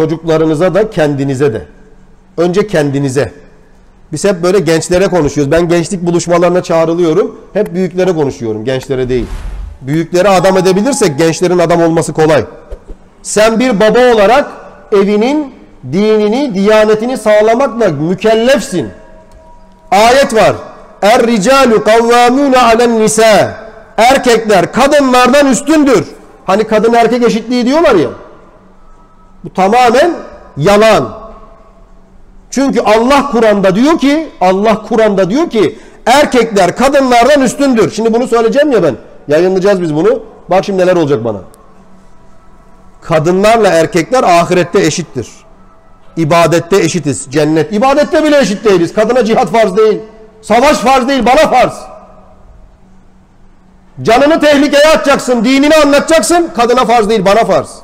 Çocuklarınıza da kendinize de. Önce kendinize. Biz hep böyle gençlere konuşuyoruz. Ben gençlik buluşmalarına çağrılıyorum. Hep büyüklere konuşuyorum. Gençlere değil. Büyüklere adam edebilirsek gençlerin adam olması kolay. Sen bir baba olarak evinin dinini, diyanetini sağlamakla mükellefsin. Ayet var. Er ricalu kavvamune alen nisa. Erkekler kadınlardan üstündür. Hani kadın erkek eşitliği diyorlar ya. Bu tamamen yalan. Çünkü Allah Kur'an'da diyor ki, Allah Kur'an'da diyor ki erkekler kadınlardan üstündür. Şimdi bunu söyleyeceğim ya ben. Yayınlayacağız biz bunu. Bak şimdi neler olacak bana. Kadınlarla erkekler ahirette eşittir. İbadette eşitiz. Cennet. İbadette bile eşit değiliz. Kadına cihat farz değil. Savaş farz değil. Bana farz. Canını tehlikeye atacaksın. Dinini anlatacaksın. Kadına farz değil. Bana farz.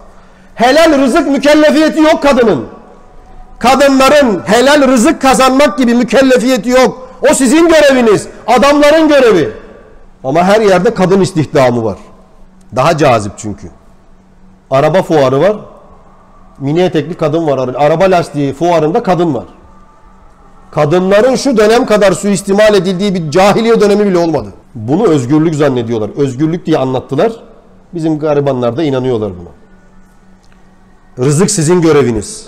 Helal rızık mükellefiyeti yok kadının. Kadınların helal rızık kazanmak gibi mükellefiyeti yok. O sizin göreviniz. Adamların görevi. Ama her yerde kadın istihdamı var. Daha cazip çünkü. Araba fuarı var. Mini etekli kadın var. Araba lastiği fuarında kadın var. Kadınların şu dönem kadar suistimal edildiği bir cahiliye dönemi bile olmadı. Bunu özgürlük zannediyorlar. Özgürlük diye anlattılar. Bizim garibanlar da inanıyorlar buna. Rızık sizin göreviniz.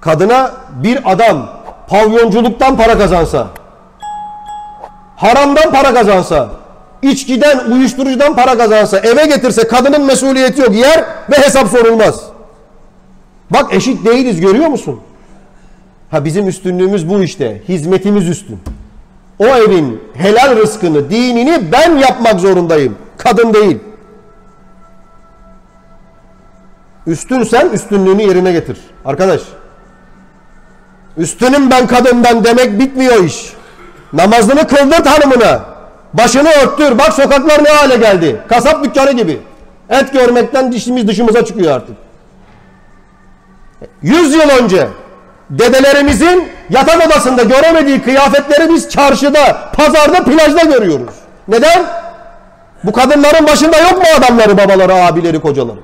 Kadına bir adam pavyonculuktan para kazansa, haramdan para kazansa, içkiden, uyuşturucudan para kazansa, eve getirse kadının mesuliyeti yok. Yer ve hesap sorulmaz. Bak eşit değiliz görüyor musun? Ha bizim üstünlüğümüz bu işte. Hizmetimiz üstün. O evin helal rızkını, dinini ben yapmak zorundayım. Kadın değil. Üstünsen üstünlüğünü yerine getir. Arkadaş. Üstünüm ben kadından demek bitmiyor iş. Namazını kıldır hanımına. Başını örttür. Bak sokaklar ne hale geldi. Kasap dükkanı gibi. Et görmekten dişimiz dışımıza çıkıyor artık. Yüz yıl önce dedelerimizin yatak odasında göremediği kıyafetleri biz çarşıda, pazarda, plajda görüyoruz. Neden? Bu kadınların başında yok mu adamları, babaları, abileri, kocaları?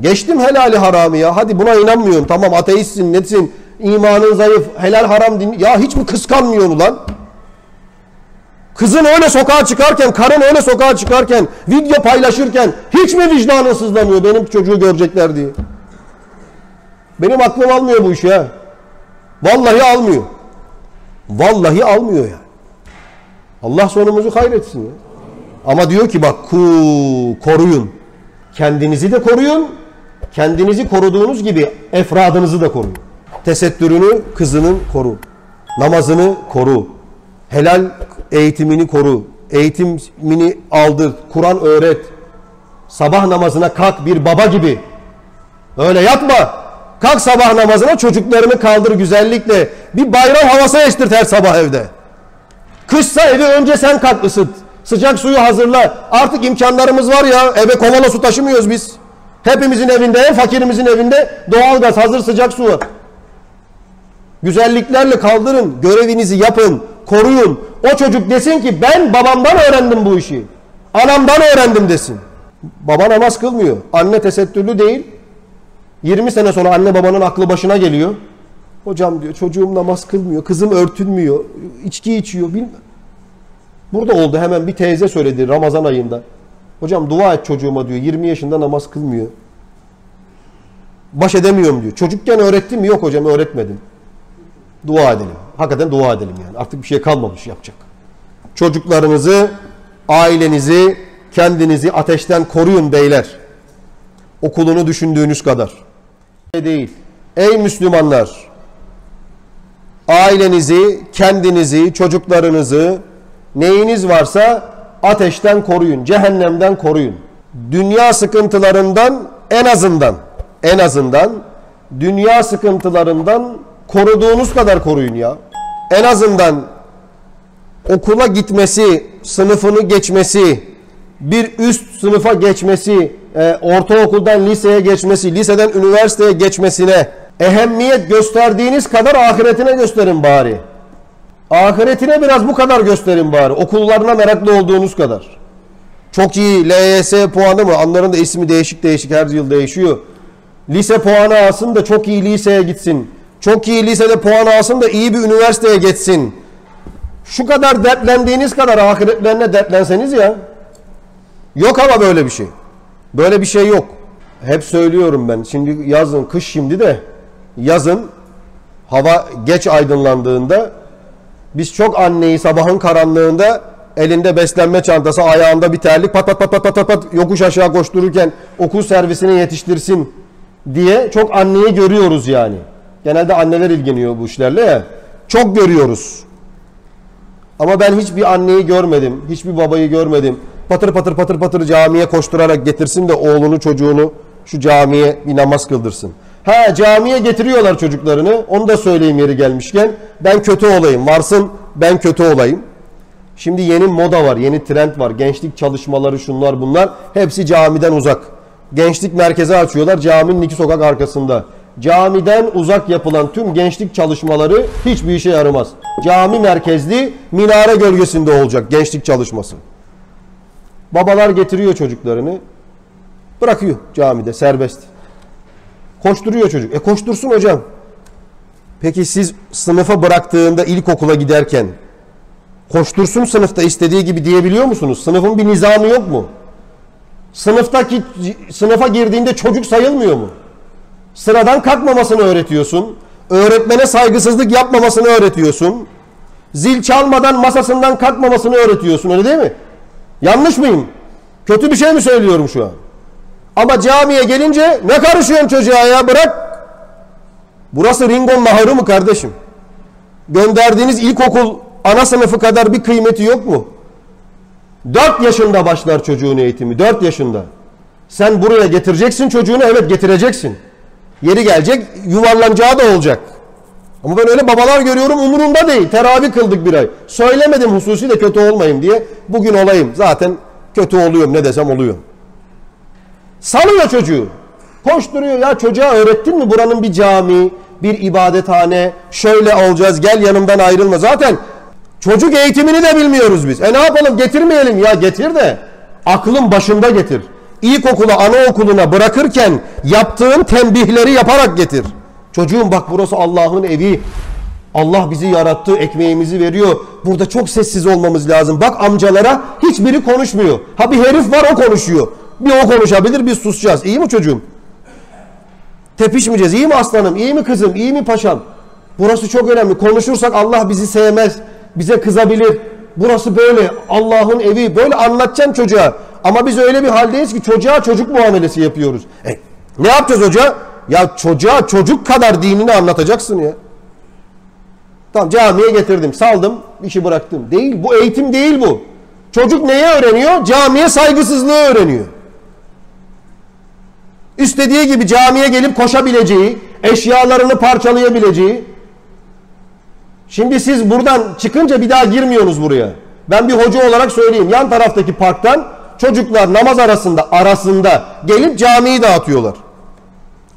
Geçtim helali haramı ya. Hadi buna inanmıyorum. Tamam ateistsin, netsin, imanın zayıf, helal haram din. Ya hiç mi kıskanmıyor lan? Kızın öyle sokağa çıkarken, karın öyle sokağa çıkarken, video paylaşırken hiç mi vicdanın sızlamıyor benim çocuğu görecekler diye? Benim aklım almıyor bu işi ha. Vallahi almıyor. Vallahi almıyor ya. Allah sonumuzu hayretsin ya. Ama diyor ki bak ku koruyun. Kendinizi de koruyun. Kendinizi koruduğunuz gibi efradınızı da koruyun. Tesettürünü kızının koru. Namazını koru. Helal eğitimini koru. Eğitimini aldır. Kur'an öğret. Sabah namazına kalk bir baba gibi. Öyle yatma. Kalk sabah namazına çocuklarını kaldır güzellikle. Bir bayram havası estirt her sabah evde. Kışsa evi önce sen kalk ısıt. Sıcak suyu hazırla. Artık imkanlarımız var ya. Eve kovala su taşımıyoruz biz. Hepimizin evinde, en fakirimizin evinde doğalgaz, hazır sıcak su var. Güzelliklerle kaldırın. Görevinizi yapın. Koruyun. O çocuk desin ki ben babamdan öğrendim bu işi. Anamdan öğrendim desin. Baba namaz kılmıyor. Anne tesettürlü değil. 20 sene sonra anne babanın aklı başına geliyor. Hocam diyor çocuğum namaz kılmıyor, kızım örtünmüyor, içki içiyor bilmem. Burada oldu hemen bir teyze söyledi Ramazan ayında. Hocam dua et çocuğuma diyor 20 yaşında namaz kılmıyor. Baş edemiyorum diyor. Çocukken öğrettim mi? Yok hocam öğretmedim. Dua edelim. Hakikaten dua edelim yani. Artık bir şey kalmamış yapacak. Çocuklarınızı, ailenizi, kendinizi ateşten koruyun beyler. Okulunu düşündüğünüz kadar. Değil. Ey Müslümanlar! Ailenizi, kendinizi, çocuklarınızı, neyiniz varsa ateşten koruyun, cehennemden koruyun. Dünya sıkıntılarından en azından, en azından dünya sıkıntılarından koruduğunuz kadar koruyun ya. En azından okula gitmesi, sınıfını geçmesi, bir üst sınıfa geçmesi, e, ortaokuldan liseye geçmesi, liseden üniversiteye geçmesine ehemmiyet gösterdiğiniz kadar ahiretine gösterin bari. Ahiretine biraz bu kadar gösterin bari. Okullarına meraklı olduğunuz kadar. Çok iyi LYS puanı mı? Onların da ismi değişik değişik her yıl değişiyor. Lise puanı alsın da çok iyi liseye gitsin. Çok iyi lisede puan alsın da iyi bir üniversiteye geçsin. Şu kadar dertlendiğiniz kadar ahiretlerine dertlenseniz ya. Yok ama böyle bir şey. Böyle bir şey yok. Hep söylüyorum ben. Şimdi yazın, kış şimdi de yazın hava geç aydınlandığında biz çok anneyi sabahın karanlığında elinde beslenme çantası, ayağında bir terlik pat pat pat pat pat pat, yokuş aşağı koştururken okul servisine yetiştirsin diye çok anneyi görüyoruz yani. Genelde anneler ilgileniyor bu işlerle ya. Çok görüyoruz. Ama ben hiçbir anneyi görmedim, hiçbir babayı görmedim. Patır patır patır patır camiye koşturarak getirsin de oğlunu çocuğunu şu camiye bir namaz kıldırsın. Ha camiye getiriyorlar çocuklarını. Onu da söyleyeyim yeri gelmişken. Ben kötü olayım. Varsın ben kötü olayım. Şimdi yeni moda var, yeni trend var. Gençlik çalışmaları şunlar bunlar. Hepsi camiden uzak. Gençlik merkezi açıyorlar caminin iki sokak arkasında. Camiden uzak yapılan tüm gençlik çalışmaları hiçbir işe yaramaz. Cami merkezli minare gölgesinde olacak gençlik çalışması. Babalar getiriyor çocuklarını. Bırakıyor camide serbest. Koşturuyor çocuk. E koştursun hocam. Peki siz sınıfa bıraktığında ilkokula giderken koştursun sınıfta istediği gibi diyebiliyor musunuz? Sınıfın bir nizamı yok mu? Sınıftaki sınıfa girdiğinde çocuk sayılmıyor mu? Sıradan kalkmamasını öğretiyorsun. Öğretmene saygısızlık yapmamasını öğretiyorsun. Zil çalmadan masasından kalkmamasını öğretiyorsun öyle değil mi? Yanlış mıyım? Kötü bir şey mi söylüyorum şu an? Ama camiye gelince ne karışıyorsun çocuğa ya bırak. Burası Ringon Naharı mı kardeşim? Gönderdiğiniz ilkokul ana sınıfı kadar bir kıymeti yok mu? 4 yaşında başlar çocuğun eğitimi 4 yaşında. Sen buraya getireceksin çocuğunu evet getireceksin. Yeri gelecek yuvarlanacağı da olacak. Ama ben öyle babalar görüyorum umurumda değil. Teravih kıldık bir ay. Söylemedim hususi de kötü olmayayım diye. Bugün olayım. Zaten kötü oluyorum ne desem oluyor. Salıyor çocuğu. Koşturuyor ya çocuğa öğrettin mi buranın bir cami, bir ibadethane, şöyle olacağız gel yanımdan ayrılma. Zaten çocuk eğitimini de bilmiyoruz biz. E ne yapalım getirmeyelim ya getir de aklın başında getir. İlkokula, anaokuluna bırakırken yaptığın tembihleri yaparak getir. Çocuğum bak burası Allah'ın evi. Allah bizi yarattı, ekmeğimizi veriyor. Burada çok sessiz olmamız lazım. Bak amcalara hiçbiri konuşmuyor. Ha bir herif var o konuşuyor. Bir o konuşabilir, biz susacağız. İyi mi çocuğum? Tepişmeyeceğiz. İyi mi aslanım? İyi mi kızım? İyi mi paşam? Burası çok önemli. Konuşursak Allah bizi sevmez. Bize kızabilir. Burası böyle. Allah'ın evi. Böyle anlatacaksın çocuğa. Ama biz öyle bir haldeyiz ki çocuğa çocuk muamelesi yapıyoruz. E, ne yapacağız hoca? Ya çocuğa çocuk kadar dinini anlatacaksın ya. Tamam camiye getirdim, saldım, işi bıraktım. Değil, bu eğitim değil bu. Çocuk neyi öğreniyor? Camiye saygısızlığı öğreniyor. İstediği gibi camiye gelip koşabileceği, eşyalarını parçalayabileceği. Şimdi siz buradan çıkınca bir daha girmiyorsunuz buraya. Ben bir hoca olarak söyleyeyim. Yan taraftaki parktan çocuklar namaz arasında arasında gelip camiyi dağıtıyorlar.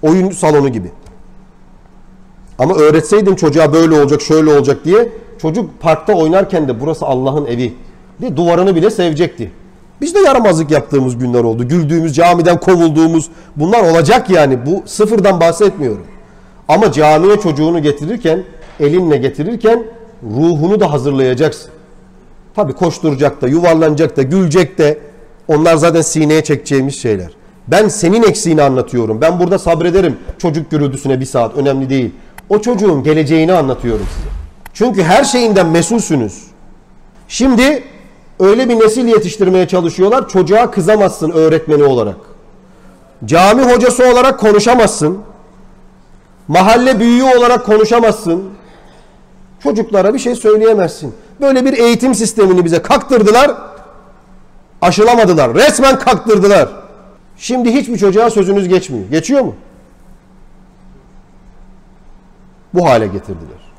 Oyun salonu gibi. Ama öğretseydim çocuğa böyle olacak, şöyle olacak diye çocuk parkta oynarken de burası Allah'ın evi. diye duvarını bile sevecekti. Biz de yaramazlık yaptığımız günler oldu. Güldüğümüz, camiden kovulduğumuz bunlar olacak yani. Bu sıfırdan bahsetmiyorum. Ama camiye çocuğunu getirirken, elinle getirirken ruhunu da hazırlayacaksın. Tabi koşturacak da, yuvarlanacak da, gülecek de. Onlar zaten sineye çekeceğimiz şeyler. Ben senin eksiğini anlatıyorum. Ben burada sabrederim çocuk gürültüsüne bir saat. Önemli değil. O çocuğun geleceğini anlatıyorum size. Çünkü her şeyinden mesulsünüz. Şimdi öyle bir nesil yetiştirmeye çalışıyorlar. Çocuğa kızamazsın öğretmeni olarak. Cami hocası olarak konuşamazsın. Mahalle büyüğü olarak konuşamazsın. Çocuklara bir şey söyleyemezsin. Böyle bir eğitim sistemini bize kaktırdılar. Aşılamadılar. Resmen kaktırdılar. Şimdi hiçbir çocuğa sözünüz geçmiyor. Geçiyor mu? Bu hale getirdiler.